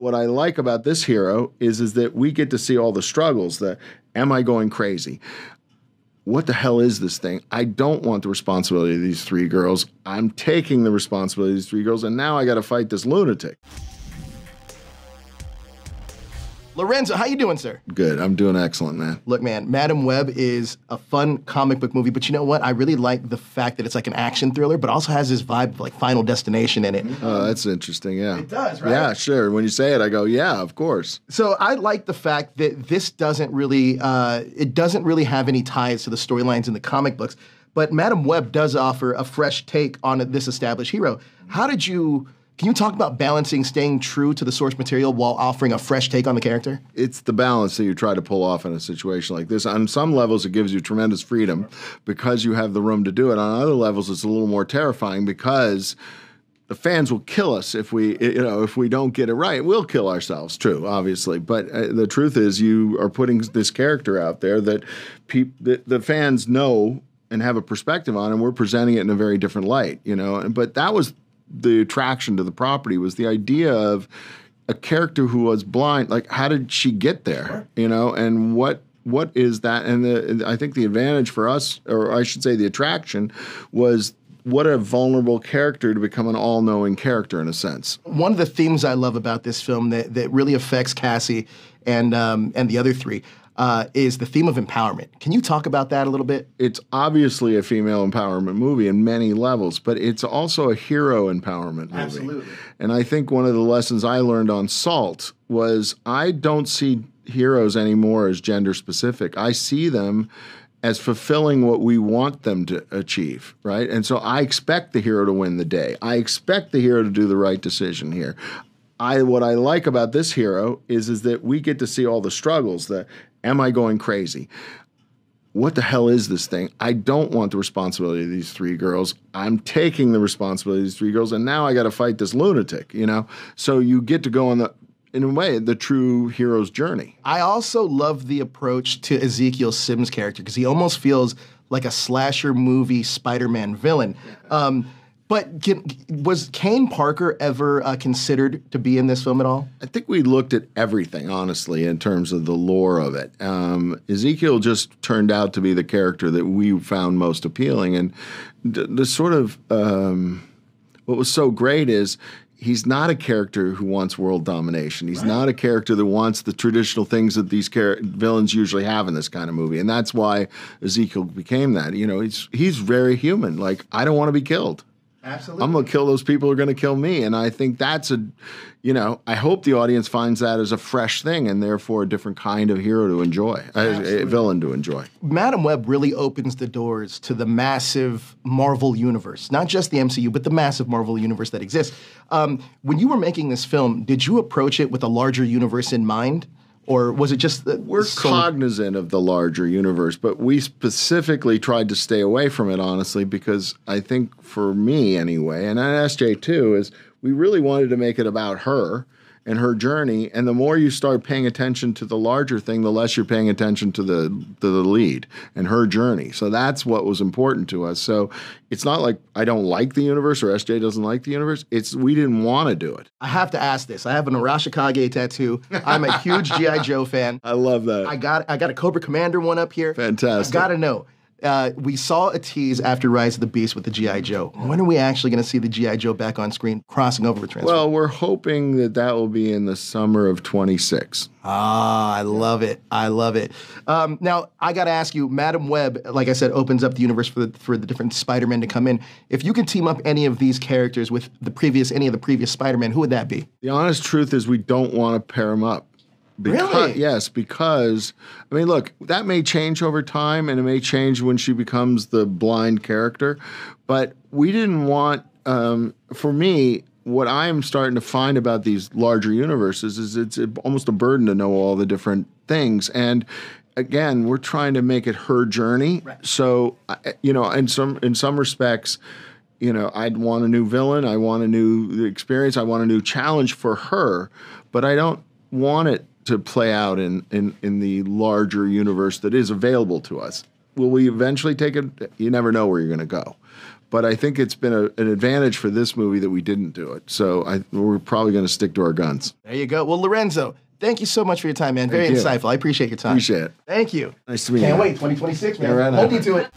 What I like about this hero is is that we get to see all the struggles. The am I going crazy? What the hell is this thing? I don't want the responsibility of these three girls. I'm taking the responsibility of these three girls, and now I got to fight this lunatic. Lorenzo, how you doing, sir? Good. I'm doing excellent, man. Look, man, Madame Web is a fun comic book movie, but you know what? I really like the fact that it's like an action thriller, but also has this vibe of like Final Destination in it. Oh, that's interesting. Yeah. It does, right? Yeah, sure. When you say it, I go, yeah, of course. So I like the fact that this doesn't really, uh, it doesn't really have any ties to the storylines in the comic books, but Madame Web does offer a fresh take on this established hero. How did you? Can you talk about balancing staying true to the source material while offering a fresh take on the character? It's the balance that you try to pull off in a situation like this. On some levels, it gives you tremendous freedom because you have the room to do it. On other levels, it's a little more terrifying because the fans will kill us if we you know if we don't get it right we'll kill ourselves true obviously but uh, the truth is you are putting this character out there that peop- the, the fans know and have a perspective on and we're presenting it in a very different light you know but that was the attraction to the property was the idea of a character who was blind like how did she get there you know? And what what is that? And the i think the advantage for us or i should say the attraction was what a vulnerable character to become an all-knowing character in a sense. One of the themes I love about this film that, that really affects Cassie and um, and the other three uh, is the theme of empowerment. Can you talk about that a little bit? it's obviously a female empowerment movie in many levels, but it's also a hero empowerment movie. Absolutely. And I think one of the lessons I learned on Salt was I don't see heroes anymore as gender specific. I see them as fulfilling what we want them to achieve, right? And so I expect the hero to win the day. I expect the hero to do the right decision here. I what I like about this hero is is that we get to see all the struggles. The am I going crazy? what the hell is this thing? I don't want the responsibility of these three girls. I'm taking the responsibility of these three girls, and now I got to fight this lunatic, you know? So you get to go on the, in a way, the true hero's journey. I also love the approach to Ezekiel Sims' character because he almost feels like a slasher movie Spider-Man villain. Um, but can, was Kaine Parker ever uh, considered to be in this film at all? I think we looked at everything, honestly, in terms of the lore of it. Um, Ezekiel just turned out to be the character that we found most appealing. And the, the sort of um, what was so great is he's not a character who wants world domination. He's not a character that wants the traditional things that these char- villains usually have in this kind of movie. And that's why Ezekiel became that. You know, he's he's very human. Like, I don't want to be killed. Absolutely. I'm going to kill those people who are going to kill me. And I think that's a, you know, I hope the audience finds that as a fresh thing and therefore a different kind of hero to enjoy, a, a villain to enjoy. Madame Web really opens the doors to the massive Marvel universe, not just the MCU, but the massive Marvel universe that exists. Um, when you were making this film, did you approach it with a larger universe in mind? Or was it just that We're cognizant of the larger universe, but we specifically tried to stay away from it, honestly, because I think for me anyway, and I asked Jay too, is we really wanted to make it about her and her journey. And the more you start paying attention to the larger thing, the less you're paying attention to the to the lead and her journey. So that's what was important to us. So it's not like I don't like the universe or SJ doesn't like the universe. It's we didn't want to do it. I have to ask this. I have an Arashikage tattoo. I'm a huge GI Joe fan. I love that. I got I got a Cobra Commander one up here. Fantastic. I gotta know. Uh, we saw a tease after Rise of the Beast with the GI Joe. When are we actually going to see the GI Joe back on screen, crossing over with Transformers? well, we're hoping that that will be in the summer of 26. Ah, I love it. I love it. Um, now, I got to ask you, Madame Web, like I said, opens up the universe for the, for the different Spider-Men to come in. If you could team up any of these characters with the previous, any of the previous Spider-Men, who would that be? The honest truth is, we don't want to pair them up. Because, Really? Yes, because I mean, look, that may change over time, and it may change when she becomes the blind character. But we didn't want, um, for me, what I'm starting to find about these larger universes is it's almost a burden to know all the different things, and again, we're trying to make it her journey. So, you know, in some in some respects you know, I'd want a new villain. I want a new experience. I want a new challenge for her, but I don't want it to play out in, in, in the larger universe that is available to us. Will we eventually take it? You never know where you're going to go. But I think it's been a, an advantage for this movie that we didn't do it. So I, we're probably going to stick to our guns. There you go. Well, Lorenzo, thank you so much for your time, man. Very Thank you. insightful. I appreciate your time. Appreciate it. Thank you. Nice to meet you. Can't wait. 2026, man. Yeah, right. Hold you to it.